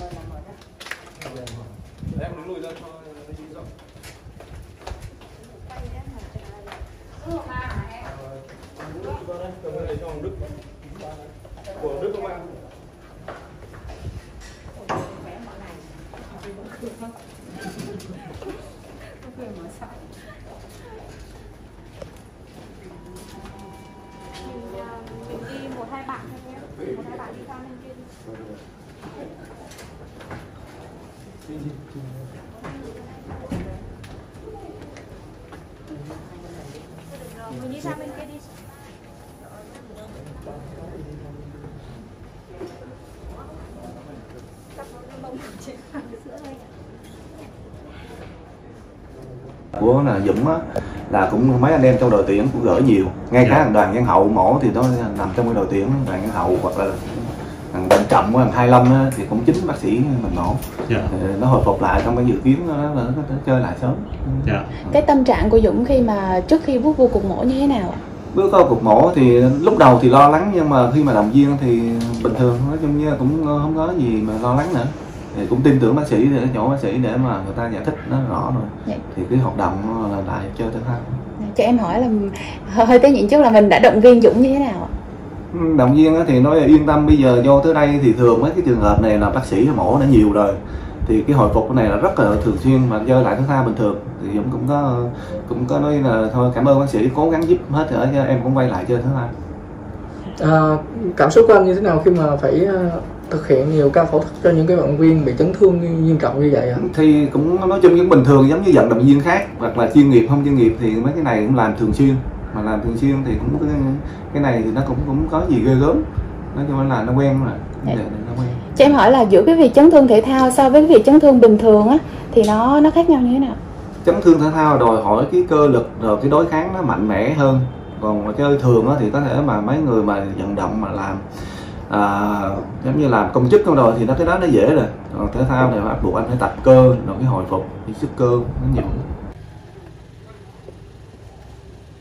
mời làm mời nhé Để em nó lùi ra cho nó đi rộng Cầm đây cho Đức Của Đức không ạ? mình đi một hai bạn thôi nhé một hai bạn đi qua bên kia mình đi sang bên kia đi của là Dũng á, là cũng mấy anh em trong đội tuyển cũng gửi nhiều. Ngay cả đoàn nhân hậu, mổ thì nó nằm trong cái đội tuyển, đoàn văn hậu hoặc là thằng trọng thằng hai lâm á, thì cũng chính bác sĩ mình mổ dạ. Ờ, nó hồi phục lại trong cái dự kiến nó, nó, nó, nó chơi lại sớm. Dạ. Cái tâm trạng của Dũng khi mà trước khi bước vô cuộc mổ như thế nào ạ? bước vào cuộc mổ thì lúc đầu thì lo lắng nhưng mà khi mà động viên thì bình thường nói chung như cũng không có gì mà lo lắng nữa. Thì cũng tin tưởng bác sĩ để chỗ bác sĩ để mà người ta giải thích nó rõ rồi. Dạ. thì cái hoạt động là lại chơi thể thao. Cho em hỏi là hơi tế nhịn trước là mình đã động viên Dũng như thế nào ạ? Động viên thì nói là yên tâm bây giờ vô tới đây thì thường mấy cái trường hợp này là bác sĩ mổ đã nhiều rồi. Thì cái hồi phục này là rất là thường xuyên mà chơi lại thể thao bình thường. Thì Dũng cũng có cũng có nói là thôi cảm ơn bác sĩ cố gắng giúp hết rồi em cũng quay lại chơi thể thao À, cảm xúc của anh như thế nào khi mà phải à, thực hiện nhiều ca phẫu thuật cho những cái vận viên bị chấn thương nghiêm nghiêm trọng như vậy ạ? thì cũng nói chung những bình thường giống như vận động viên khác hoặc là chuyên nghiệp không chuyên nghiệp thì mấy cái này cũng làm thường xuyên mà làm thường xuyên thì cũng cái, cái này thì nó cũng cũng có gì ghê gớm. Nói chung là nó quen mà Dạ. Nó quen. Cho em hỏi là giữa cái việc chấn thương thể thao so với cái việc chấn thương bình thường á thì nó nó khác nhau như thế nào? chấn thương thể thao đòi hỏi cái cơ lực rồi cái đối kháng nó mạnh mẽ hơn. Còn mà chơi thường á, thì có thể mà mấy người mà vận động mà làm à, giống như làm công chức không rồi thì nó cái đó nó dễ rồi. Còn thể thao này bắt buộc anh phải tập cơ rồi cái hồi phục cái sức cơ nó nhiều